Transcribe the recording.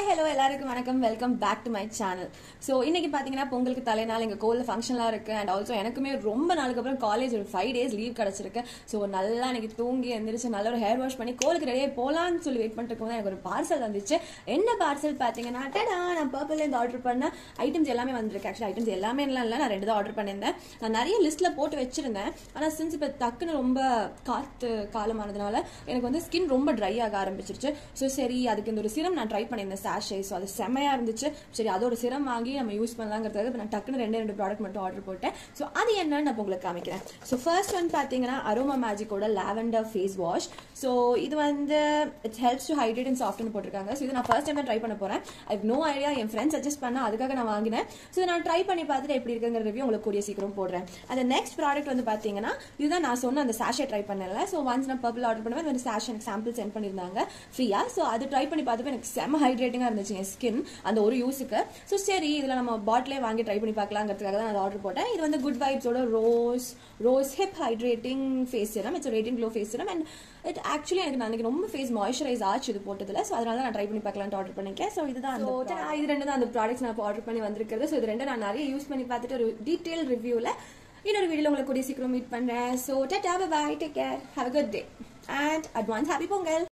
Hi hello எல்லாருக்கும் வணக்கம். Welcome back to my channel so இன்னைக்கு பார்த்தீங்கன்னா பொங்கலுக்கு தலைநாள் எங்கள் கோலில் ஃபங்க்ஷன்லாம் இருக்கு. அண்ட் ஆல்சோ எனக்குமே ரொம்ப நாளுக்கு அப்புறம் காலேஜ் ஒரு ஃபைவ் டேஸ் லீவ் கிடச்சிருக்கு. ஸோ நல்லா எனக்கு தூங்கி எழுந்திரிச்சு நல்ல ஒரு ஹேர் வாஷ் பண்ணி கோலுக்கு ரெடியாக போகலான்னு சொல்லி வெயிட் பண்ணிட்டு இருக்கும்போது எனக்கு ஒரு பார்சல் வந்துச்சு. என்ன பார்சல் பார்த்தீங்கன்னா டடா நான் பர்பிள்லேருந்து ஆர்டர் பண்ண ஐட்டம்ஸ் எல்லாமே வந்திருக்கு. ஆக்சுவலி ஐட்டம்ஸ் எல்லாமே எல்லாம் இல்லை. நான் ரெண்டு தான் ஆர்டர் பண்ணியிருந்தேன். நான் நிறைய லிஸ்ட்டில் போட்டு வச்சிருந்தேன். ஆனால் சின்ஸ் இப்போ டக்குன்னு ரொம்ப காற்று காலமானதுனால எனக்கு வந்து ஸ்கின் ரொம்ப ட்ரை ஆக ஆரம்பிச்சிருச்சு. ஸோ சரி அதுக்கு இந்த ஒரு சிரம் நான் ட்ரை பண்ணியிருந்தேன். சாஷே ஸோ அது செமையாக இருந்துச்சு. சரி அதோட சிரம் வாங்கி நம்ம யூஸ் பண்ணலாங்கிறது இப்போ நான் டக்குன்னு ரெண்டு ரெண்டு ப்ராடக்ட் மட்டும் ஆர்டர் போட்டேன். ஸோ அது என்னன்னு நான் இப்போ உங்களுக்கு காமிக்கிறேன். ஸோ ஃபர்ஸ்ட் வந்து பார்த்தீங்கன்னா அரோமா மேஜிக்கோட லாவெண்டர் ஃபேஸ் வாஷ் ஸோ இது வந்து it's helps to hydrate and சாஃப்ட்னு போட்டிருக்காங்க. ஸோ இது நான் ஃபர்ஸ்ட் டைம் ட்ரை பண்ண போகிறேன் ஐ நோ ஐடியா என் ஃப்ரெண்ட்ஸ் சஜஸ்ட் பண்ண அதுக்காக நான் வாங்கினேன். ஸோ நான் ட்ரை பண்ணி பார்த்துட்டு எப்படி இருக்குங்கிற ரிவ்யூ உங்களுக்கு கூடிய சீக்கிரம் போடுறேன். அந்த நெக்ஸ்ட் ப்ராடக்ட் வந்து பார்த்தீங்கன்னா இதுதான் நான் சொன்ன அந்த சாஷே ட்ரை பண்ணல ஸோ ஒன்ஸ் நான் பர்பிள் ஆர்டர் பண்ணுவேன் அந்த சாஷ் எனக்கு சாம்பிள் சென்ட் பண்ணியிருந்தாங்க ஃப்ரீயா ஸோ அது ட்ரை பண்ணி பார்த்தப்ப எனக்கு செம்ம ஹைட்ரேட்டிங்காக இருந்துச்சு என் ஸ்கின் அந்த ஒரு யூஸுக்கு. ஸோ சரி இதில் நம்ம பாட்டிலே வாங்கி ட்ரை பண்ணி பார்க்கலாங்கிறதுக்காக தான் நான் ஆர்டர் போட்டேன். இது வந்து good வைப்ஸோட rose rose hip hydrating face serum it's rating glow face serum and it actually எனக்கு நான் ரொம்ப ஃபேஸ் மாய்ஸ்சரைஸ் ஆச்சு இது போட்டதில். ஸோ அதனால நான் ட்ரை பண்ணி பார்க்கலான்ட்டு ஆர்டர் பண்ணிருக்கேன். ஸோ இதுதான். இது ரெண்டு தான் அந்த ப்ராடக்ட்ஸ் நான் இப்போ ஆர்டர் பண்ணி வந்திருக்கிறது. ஸோ இது ரெண்டு நான் நிறைய யூஸ் பண்ணி பார்த்துட்டு ஒரு டீட்டெயில் ரிவ்யூவில் இன்னொரு வீடியோவில் உங்களுக்கு கூடிய சீக்கிரம் மீட் பண்ணுறேன் ஸோ டா bye take care have good day and advance happy Pongal